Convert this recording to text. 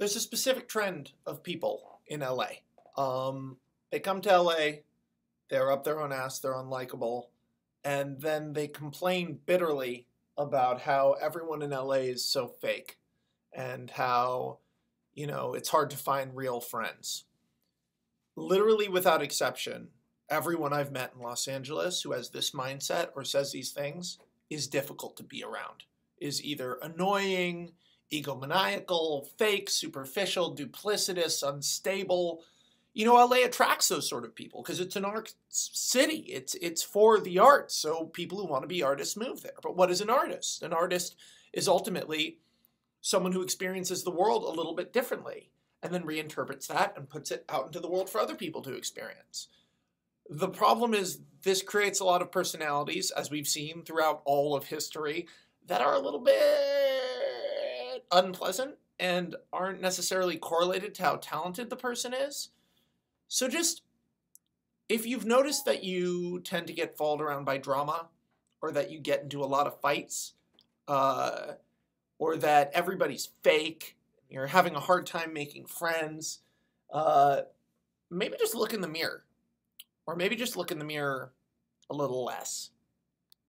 there's a specific trend of people in LA. Um, they come to LA, they're up their own ass, they're unlikable, and then they complain bitterly about how everyone in LA is so fake and how, you know, it's hard to find real friends. Literally, without exception, everyone I've met in Los Angeles who has this mindset or says these things is difficult to be around, is either annoying, egomaniacal, fake, superficial, duplicitous, unstable. You know, LA attracts those sort of people because it's an art city. It's it's for the arts. So people who want to be artists move there. But what is an artist? An artist is ultimately someone who experiences the world a little bit differently and then reinterprets that and puts it out into the world for other people to experience. The problem is this creates a lot of personalities, as we've seen throughout all of history, that are a little bit unpleasant and aren't necessarily correlated to how talented the person is. So just if you've noticed that you tend to get followed around by drama, or that you get into a lot of fights, uh, or that everybody's fake, you're having a hard time making friends, uh, maybe just look in the mirror. Or maybe just look in the mirror a little less.